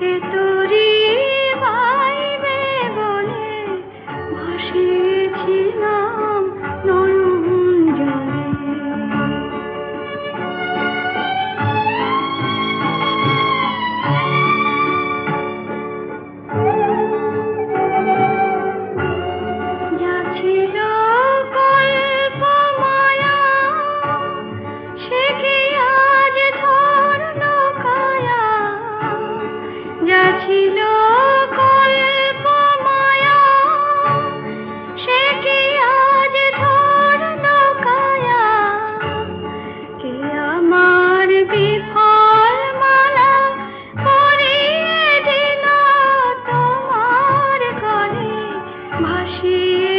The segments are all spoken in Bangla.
से तो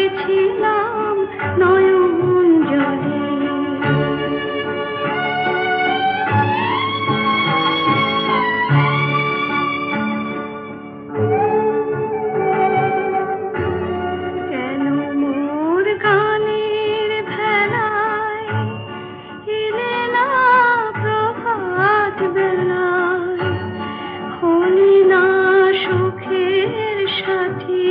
করেছিলাম নয়ন জলে। কেন মোর গানের ভেলায় এলে প্রভাত বেলায়? হলি না সুখের সাথী